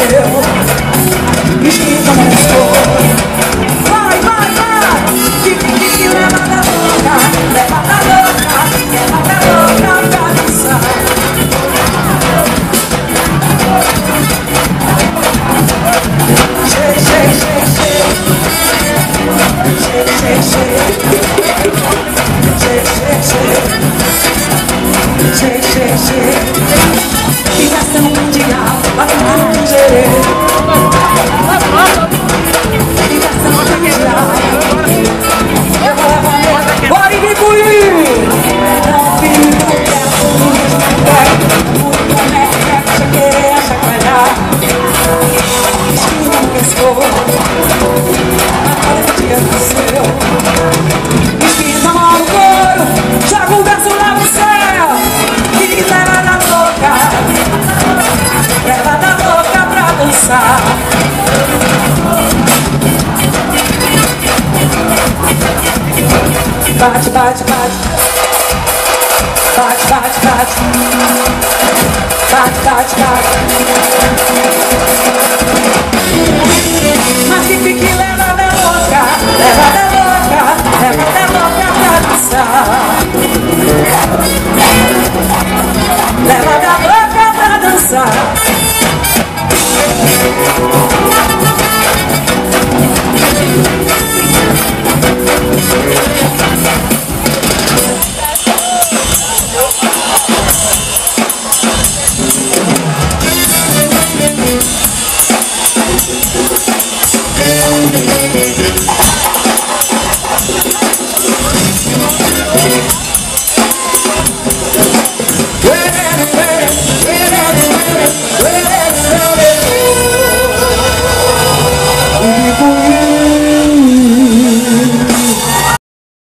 Nasceu Esquiva no escuro Vai, vai, vai Que, que, que leva da louca Leva da louca Leva da louca pra dançar Shake, shake, shake, shake Ficação bate, bate, bate. Bate, bate, bate. Bate, bate, bate. Mas que fique leva da louca, leva da louca, leva da louca pra dançar. Leva da louca pra dançar.